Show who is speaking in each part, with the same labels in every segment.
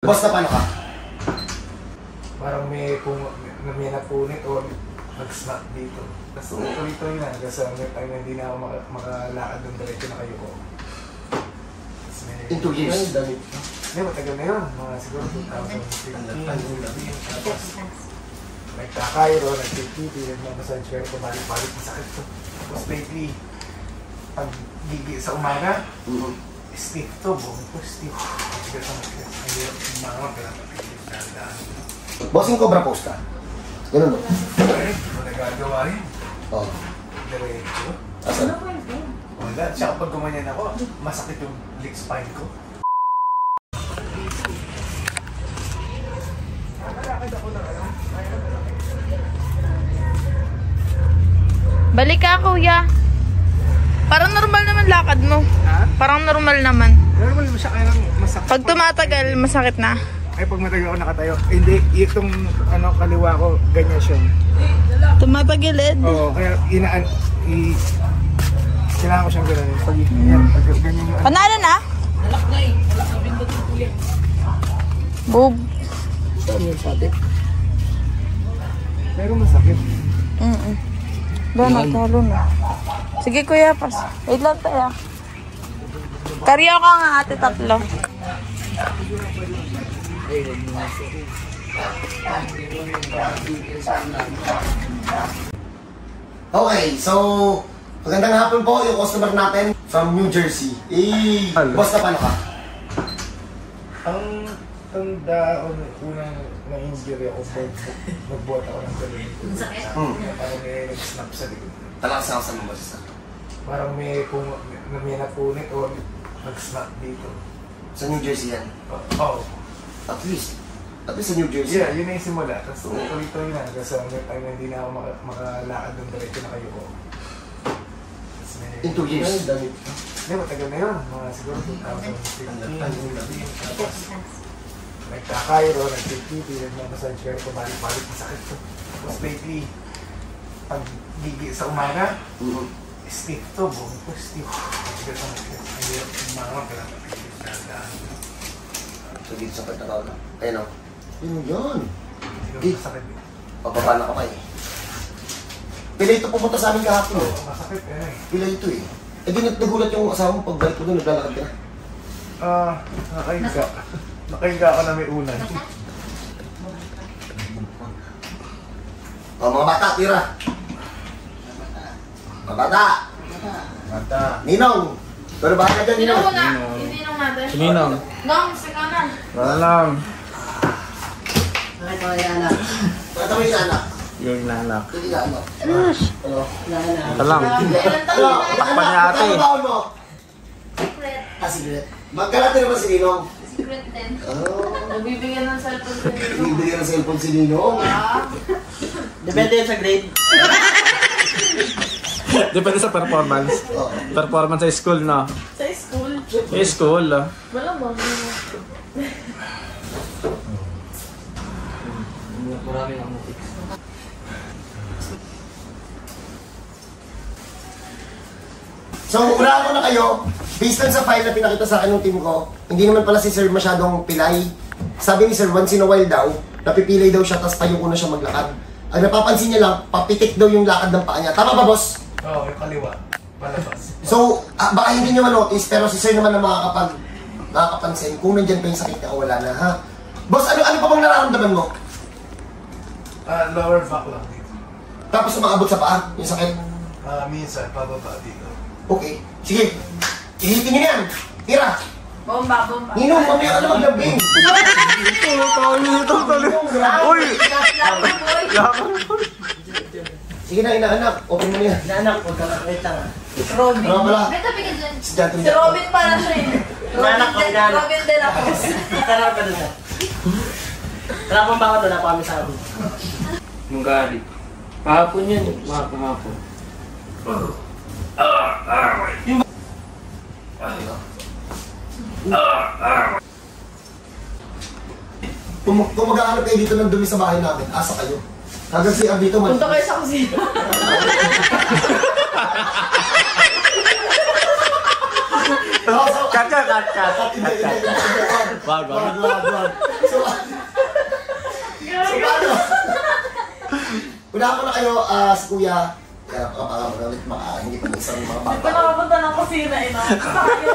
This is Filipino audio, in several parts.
Speaker 1: Boss na paano ka?
Speaker 2: Parang may, pum may, may napunit o nag-snap dito. Tapos tuloy-tuloy na. Kasi may time na hindi na ako maka- makalakad ng diretso na kayo ko. Tapos may...
Speaker 1: In two years.
Speaker 2: Hindi, matagal na yun. Mga siguro 2015. Tapos nagka-Cairo, nag-TTP, nag-massage pero pumalik-balik masakit to. Tapos lately, pag gigi sa umaga,
Speaker 1: Mhm.
Speaker 2: stiff to, buong to, stiff.
Speaker 1: Bossing Cobra Post ka? Ganun no?
Speaker 2: Ay, kung nagagawa yun,
Speaker 1: Oo.
Speaker 2: diretso.
Speaker 1: Asan?
Speaker 2: Wala. Tsaka pag gumanyan ako, masakit yung leg spine ko.
Speaker 3: Balik ka, kuya. Parang normal naman lakad mo.
Speaker 2: Ha?
Speaker 3: Parang normal naman.
Speaker 2: Normal mo siya kaya lang masakit.
Speaker 3: Pag tumatagal, masakit na.
Speaker 2: Ay, pag matagal ako nakatayo. Eh, Hindi, itong ano, kaliwa ko, ganyan siya.
Speaker 3: Tumatagilid.
Speaker 2: Oo, kaya inaan, i... Kailangan ko siyang gano'n. Pag, yan, pag ganyan yung...
Speaker 3: Panalo na? Boob.
Speaker 2: Saan yung sabi? Pero masakit.
Speaker 3: Mm-mm. Doon, nagtalo na. Sige, kuya, pas. Wait lang tayo. Karyo ka nga, ate, tatlo.
Speaker 1: Okay, so magandang hapon po yung customer natin from New Jersey. Eh,
Speaker 2: Hello.
Speaker 1: boss na paano ka?
Speaker 2: Ang tanda ko, unang na-injury ako, pag nagbuhat ako ng galing.
Speaker 1: Hmm.
Speaker 2: Parang may nag-snap sa likod.
Speaker 1: Talakas na sa boss.
Speaker 2: Parang may, pum may, may napunit o nag-snap dito.
Speaker 1: Sa New Jersey yan.
Speaker 2: Oo. Oh.
Speaker 1: At least. At least sa New Jersey.
Speaker 2: Yeah, yun na yung simula. Tapos tuloy-tuloy na. Kasi may time na hindi na ako maka makalakad ng diretso na kayo ko. May...
Speaker 1: In two years.
Speaker 2: Hindi, matagal na yun. Mga siguro 2015. Tapos nagka-Cairo, nag-TTP, nag-massage pero pabalik-balik masakit to. Tapos lately, pag gigi sa umaga,
Speaker 1: Mhm.
Speaker 2: Stiff to, buong. Matigas na matigas. Ang hirap yung mga mga pinapatigas. Dahan-dahan.
Speaker 1: So dito sa pagtakaw na. Ayun o. Yun yun.
Speaker 2: Siguro
Speaker 1: Eh.
Speaker 2: masakit.
Speaker 1: Pababa na ka pa eh. Pila ito pumunta sa amin kahapon eh.
Speaker 2: Oo, masakit eh.
Speaker 1: Pila ito eh. Eh di nagulat yung asawa mo pagbalik ko doon, naglalakad ka na.
Speaker 2: Ah, nakahiga. Nakahiga ka na may unan.
Speaker 1: O mga bata, tira. Mga bata.
Speaker 2: Mata.
Speaker 1: Ninong. Pero baka ka dyan,
Speaker 3: Sino
Speaker 1: Ninong.
Speaker 3: muna? Hindi nang mother.
Speaker 2: Ninong.
Speaker 3: Gong, sa kanan.
Speaker 2: Wala lang.
Speaker 1: Tata mo yung anak.
Speaker 2: Yung inanak.
Speaker 1: Hindi ka anak. Ano?
Speaker 2: Ito lang.
Speaker 3: Ilan taon na?
Speaker 2: Takpan niya ate.
Speaker 1: Ano taon mo?
Speaker 3: Secret.
Speaker 1: Ah, secret. Magkalate naman si Ninong.
Speaker 3: Secret din.
Speaker 1: Oh.
Speaker 3: Nagbibigyan ng cellphone sa dito.
Speaker 1: Ibigay ng cellphone si Ninong.
Speaker 3: Ah,
Speaker 4: Depende yan sa grade.
Speaker 5: Depende sa performance. Performance sa school, no?
Speaker 3: sa school.
Speaker 5: Eh, school, ah.
Speaker 3: Wala mo.
Speaker 4: Marami akong fix.
Speaker 1: So, una ko na kayo, based lang sa file na pinakita sa akin ng team ko, hindi naman pala si Sir masyadong pilay. Sabi ni Sir, once in a while daw, napipilay daw siya, tapos tayo ko na siya maglakad. Ang napapansin niya lang, papitik daw yung lakad ng paa niya. Tama ba, boss?
Speaker 2: Oo, yung kaliwa. Palabas.
Speaker 1: So, ah, baka hindi niyo manotice, pero si Sir naman na makakapag, nakakapansin kung nandyan pa yung sakit o wala na, ha? Boss, ano, ano pa bang nararamdaman mo?
Speaker 2: Ah, lower back lang dito.
Speaker 1: Tapos umaabot sa paa, yung sakit.
Speaker 2: Ah, minsan, pababa dito.
Speaker 1: Okay, sige. Ihitin niyo yan. Tira.
Speaker 3: Bomba, bomba.
Speaker 1: Ninong, mamaya ka na maglambing.
Speaker 5: Uy!
Speaker 1: Sige na, inaanak. Open mo na yan.
Speaker 4: Naanak ko, wait lang.
Speaker 3: Robin.
Speaker 1: Ano pala?
Speaker 3: May tabi ka dyan.
Speaker 1: Si Janton
Speaker 3: Si Robin pala siya eh.
Speaker 4: Inanak ko,
Speaker 3: Robin,
Speaker 4: inanak.
Speaker 3: Robin de la Cruz.
Speaker 4: Tara pa doon. Wala pang bawat wala pa kami sa amin.
Speaker 6: Yung gali. Kahapon yan, mga kahapon.
Speaker 1: Kung, kung mag-aaral kayo dito ng dumi sa bahay namin, asa kayo. Hanggang si dito, man.
Speaker 3: Punta kayo sa kusina.
Speaker 5: Cut ka, cut, cut.
Speaker 1: Hindi, hindi, hindi, hindi, wag.
Speaker 5: Wag, wag.
Speaker 1: Wag. So, so paano? Unahan ko na kayo, ah, si Kuya. Kaya kapag maka, hindi pa minsan mga
Speaker 3: Ito
Speaker 1: bata.
Speaker 3: nakapunta ng kusina, eh, no? Tayo.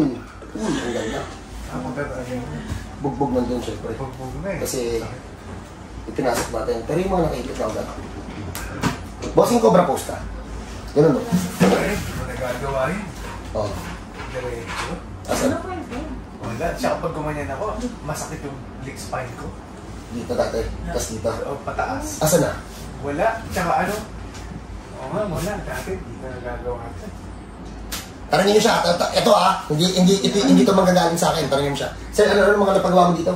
Speaker 1: Uy, uy, ang ganda.
Speaker 2: Ako pero ano
Speaker 1: Bugbog man dun, syempre.
Speaker 2: Bugbog na eh.
Speaker 1: Kasi, ipinasok natin. Pero yung mga nakikita ko gano'n. Bossing Cobra Posta. Ganun, no?
Speaker 2: Ay, Ano nagagawa yun.
Speaker 1: Oh.
Speaker 2: Diretso.
Speaker 1: Asan?
Speaker 2: Wala. Tsaka pag gumanyan ako, masakit yung leg spine ko.
Speaker 1: Dito dati. Tapos dito.
Speaker 2: O pataas.
Speaker 1: Asan na?
Speaker 2: Wala. Tsaka ano? Oo nga, wala. Dati, ko nagagawa ito.
Speaker 1: Tarangin niyo siya. Ito ah, hindi hindi ito hindi to manggagaling sa akin. Tarangin niyo siya. Sir, ano ano mga napagawa mo dito?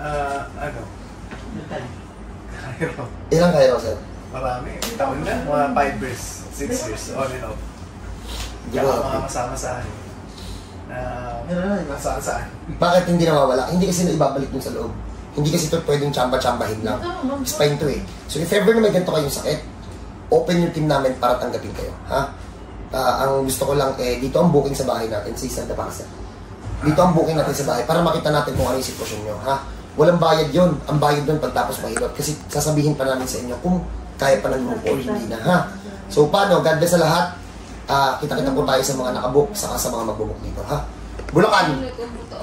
Speaker 2: Ah, ano? Cairo.
Speaker 1: Ilang kayo, sir?
Speaker 2: Marami. Taon na. Mga 5 years. 6 years. On and off.
Speaker 1: Di ba?
Speaker 2: mga kasama sa akin. Na nasaan saan.
Speaker 1: Bakit hindi nawawala? Hindi kasi na ibabalik dun sa loob. Hindi kasi ito pwedeng chamba-chambahin lang. Spine to eh. So if ever na may ganito kayong sakit, open yung team namin para tanggapin kayo. Ha? Ah, ang gusto ko lang eh, dito ang booking sa bahay natin, si Santa Pasa. Dito ang booking natin sa bahay para makita natin kung ano yung sitwasyon nyo. Ha? Walang bayad yon Ang bayad doon pagtapos mahilot. Kasi sasabihin pa namin sa inyo kung kaya pa ng o hindi na. Ha? So paano? God bless sa lahat. Ah, kita-kita po tayo sa mga nakabook saka sa mga magbubuk dito. Ha? Bulacan.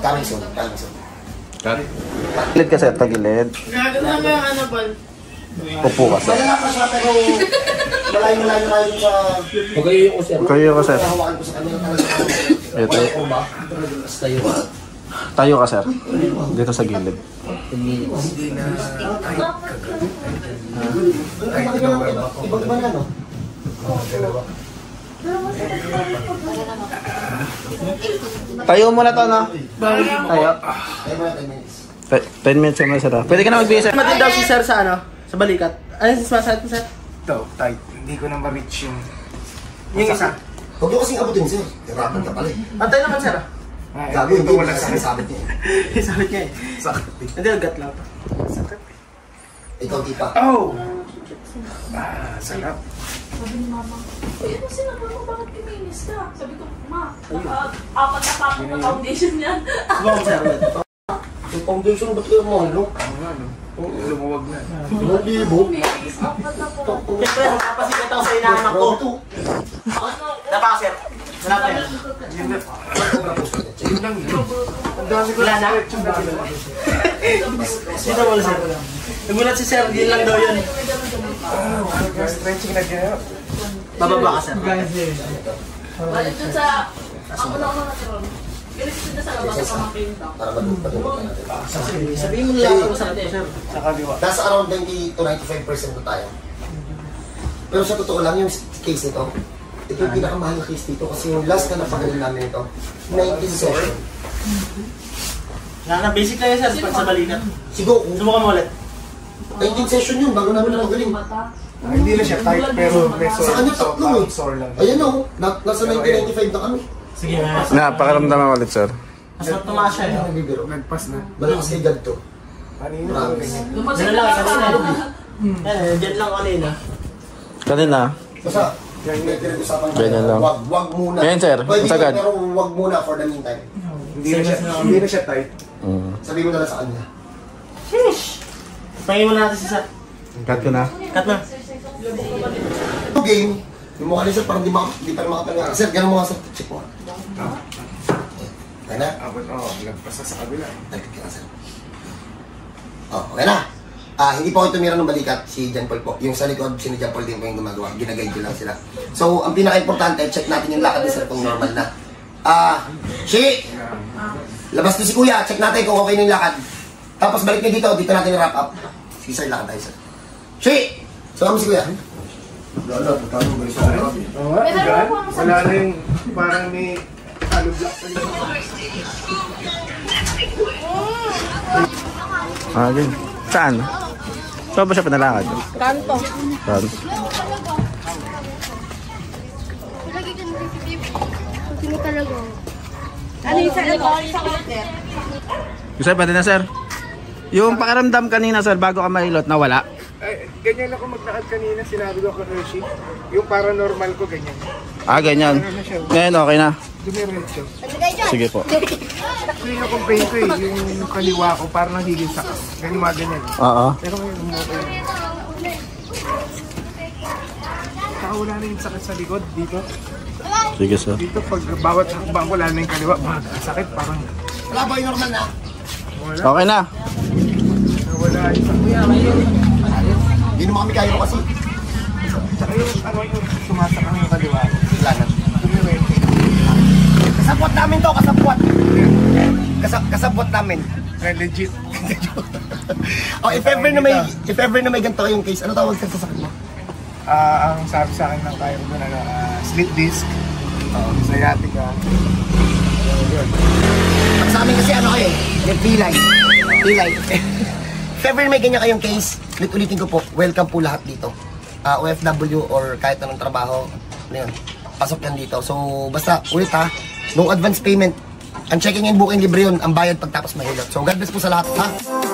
Speaker 1: Coming soon. Coming soon.
Speaker 5: Tagilid ka, sir. Tagilid.
Speaker 3: Gagawin mo yung ano, Bal.
Speaker 5: Upo ka, sir.
Speaker 1: Malala pa siya pero malayo-malayo tayo sa
Speaker 6: kayo yung sir.
Speaker 5: Kayo ka, sir.
Speaker 1: hawakan ko sa kanya talaga.
Speaker 5: Ito.
Speaker 1: Ko ba?
Speaker 6: Basta yun.
Speaker 5: Tayo ka, sir. Dito sa gilid.
Speaker 2: Hindi na kahit.
Speaker 1: Ay, ibang iba na, no?
Speaker 5: Tayo muna to, no? Tayo.
Speaker 1: Ay, mga 10 minutes.
Speaker 5: 10 minutes naman, sir. Pwede ka na magbigay, sir.
Speaker 4: Matin daw si sir sa ano? Sa balikat. Ano yung sumasakit mo sir?
Speaker 2: Ito, tight. Hindi ko na ma-reach yung...
Speaker 4: Yung isa.
Speaker 1: Huwag niyo kasing abutin, sir. Hirapan ka pala eh.
Speaker 4: Antay naman sir ah.
Speaker 2: Ah,
Speaker 1: Gago, hindi
Speaker 2: wala
Speaker 1: wala
Speaker 2: sakit.
Speaker 1: sabit niya. eh.
Speaker 4: Sakit niya eh.
Speaker 2: Sakit.
Speaker 4: Hindi, ugat lang to.
Speaker 2: Sakit.
Speaker 1: Ikaw, di pa.
Speaker 2: Oh! Ah, sarap.
Speaker 3: Sabi ni Mama, eh, ano sinabi mo, bakit kiminis ka? Sabi ko, Ma, apat na papo na foundation yan.
Speaker 4: Subukan mo sir.
Speaker 1: Yung foundation, ba't kayo mo, ano?
Speaker 2: Nga, no? Lumuwag na.
Speaker 1: Mga libo.
Speaker 3: Kuminis, apat na po.
Speaker 4: Siyempre, magpapasikat ako sa inaanak ko.
Speaker 1: Ito.
Speaker 4: Napa sir. Wala pa yan.
Speaker 2: Yun na. Yun lang yun. Ang dami ko
Speaker 4: Wala
Speaker 2: ko.
Speaker 4: Dito mo sir. Nagulat si sir, yun lang daw yun.
Speaker 2: Stretching na ginawa.
Speaker 4: Bababa ka sir.
Speaker 3: Balik dun sa, ako lang mga tron. Dun sa labas sa daw.
Speaker 1: Para matulungan natin.
Speaker 4: Sabihin mo lang ako sa atin sir.
Speaker 2: Sa kaliwa.
Speaker 1: Nasa around 90 to 95% na tayo. Pero sa totoo lang, yung case nito, ito yung pinakamahal na case dito kasi yung last na napagaling namin ito, 19 session.
Speaker 4: Na, na basic lang pag sa balikat.
Speaker 1: Siguro, kung
Speaker 4: Subukan mo ulit.
Speaker 1: 19 session yun, bago namin napagaling.
Speaker 2: Ah, hindi na siya tight pero may sore.
Speaker 1: Sa kanya
Speaker 2: so,
Speaker 1: tatlo eh. Ayan o, na, nasa 1995 na kami.
Speaker 4: Sige na.
Speaker 5: Na, pakaramdaman ulit, sir.
Speaker 4: Mas tumaas siya eh.
Speaker 1: Nagbibiro?
Speaker 2: Nagpas na.
Speaker 1: Malakas kay God to.
Speaker 2: Kanina.
Speaker 3: Lumasin
Speaker 4: Ganun
Speaker 3: na
Speaker 4: lang,
Speaker 3: lang
Speaker 4: kanina.
Speaker 3: ako.
Speaker 4: Eh, dyan lang kanina.
Speaker 5: Kanina.
Speaker 1: Basta, yan may pinag-usapan tayo.
Speaker 5: Ganyan lang.
Speaker 1: Wag, wag muna.
Speaker 5: Ganyan, sir.
Speaker 1: Pwede
Speaker 5: Sagad.
Speaker 1: yun, pero wag muna for the meantime.
Speaker 2: Hindi na siya, hindi na siya tight.
Speaker 5: Mm.
Speaker 1: Sabihin mo na lang sa kanya.
Speaker 4: Sheesh! Pangin mo natin si sir.
Speaker 5: Cut ko na.
Speaker 4: Cut na.
Speaker 1: Ito game, yung mukha niya sir, parang di, maka, di pa rin. Sir, ganun mo nga sir. Check mo. Okay na?
Speaker 2: Abot, oh, nagpas na sa kabila.
Speaker 1: Dagdag ka na sir. Oh, okay na. Ah, hindi po ako tumira ng balikat, si John Paul po. Yung sa likod, si John Paul din po yung gumagawa. Ginaguide ko lang sila. So, ang pinaka-importante, check natin yung lakad ni sir kung normal na. Ah, Shi! Labas to si Kuya, check natin kung okay na yung lakad. Tapos balik niya dito, dito natin wrap up. Sige sir, lakad tayo sir. Shi! Sama mo si Kuya. Wala, puta mo, galis ako.
Speaker 2: Oo nga,
Speaker 3: May
Speaker 2: gaan.
Speaker 3: dalawa po ako sa-
Speaker 2: Wala na yung parang may
Speaker 5: Ah, yun. Saan? Saan ba siya pinalakad?
Speaker 3: Kanto.
Speaker 5: Saan?
Speaker 7: Hindi talaga.
Speaker 3: Ano yung sa ano? Sa water.
Speaker 5: Sir, pwede na, sir. Yung pakiramdam kanina, sir, bago ka mahilot, nawala.
Speaker 2: Ay, ganyan ako maglakad kanina, sinabi ko kay Hershey. Yung paranormal ko, ganyan.
Speaker 5: Ah, ganyan.
Speaker 2: Ano?
Speaker 5: Ngayon, okay na.
Speaker 2: Dumiretso.
Speaker 5: Sige po.
Speaker 2: So yung complain ko eh, yung kaliwa ko, parang nagiging sakas. Ganyan mga ganyan.
Speaker 5: Oo.
Speaker 2: Pero ngayon, okay na. Saka wala na yung sakit sa likod dito.
Speaker 5: Sige, sir.
Speaker 2: Dito pag bawat hakbang lalo na yung kaliwa, sakit parang
Speaker 1: Wala ba yung normal na?
Speaker 2: wala.
Speaker 5: Okay na.
Speaker 2: Wala yung sakit.
Speaker 1: Hindi naman kami kaya mo kasi.
Speaker 2: Saka yung ano yung sumasakang yung kaliwa.
Speaker 1: Wala na.
Speaker 2: Dumiretso.
Speaker 1: Kasapwat namin to, kasapwat. Kasap, kasapwat namin.
Speaker 2: Eh, legit.
Speaker 1: oh, if ever na may, if ever na may ganito kayong case, ano tawag sa sasakit mo?
Speaker 2: Ah, ang sabi sa akin ng kaya ko doon, ano, ah, slip disc, uh, sciatica. So, yun.
Speaker 1: Pag sa amin kasi ano kayo, yung pilay. Pilay. if ever may ganyan kayong case, ulit-ulitin ko po, welcome po lahat dito. Ah, OFW or kahit anong trabaho, ano yun, pasok yan dito. So, basta ulit ha, no advance payment. Ang checking and booking libre yun, ang bayad pagtapos mahilot. So, God bless po sa lahat ha.